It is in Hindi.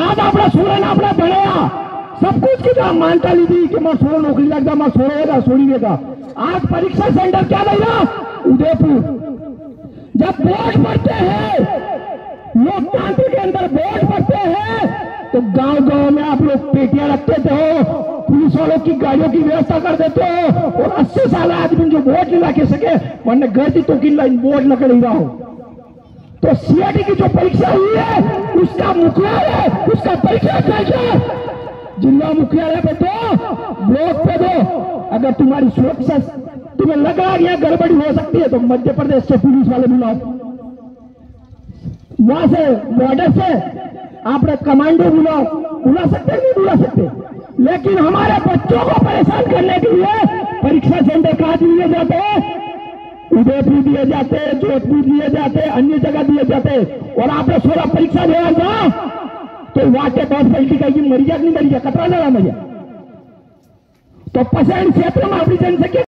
आज આપણા સોરાને આપણે ભણ્યા सब कुछ किया मानता ली थी कि मैं सोरो नौकरी लगता मैं सोरेगा छोड़िएगा आज परीक्षा सेंटर क्या लेगा उदयपुर जब वोट पड़ते हैं लोकतंत्र के अंदर वोट पड़ते हैं तो गांव गांव में आप लोग पेटियां रख देते हो पुलिस वालों की गाड़ियों की व्यवस्था कर देते हो और अस्सी साल आदमी जो वोट नहीं ला सके वरना घर की तो की लाइन वोट लग नहीं रहा हो तो सीआईटी की जो परीक्षा हुई है, उसका मुख्यालय, उसका परीक्षा केंद्र जिला मुख्यालय पे दो ब्लॉक पे दो अगर तुम्हारी सुरक्षा, तुम्हें लग रहा है गड़बड़ी हो सकती है तो मध्य प्रदेश से पुलिस वाले बुलाओ। वहाँ से बॉर्डर से आप कमांडो बुलाओ। बुला सकते नहीं बुला सकते? लेकिन हमारे बच्चों को परेशान करने के लिए परीक्षा सेंटर कहा दिए जाते हैं। उदयपुर दिए जाते जोधपुर दिए जाते, अन्य जगह दिए जाते और आपने सोलह परीक्षा देना था तो वाटे बहुत पलटी काही मरी जात नहीं मरी जा कतरा ना मरिया? तो पसंद क्षेत्र में अपनी जनसंख्या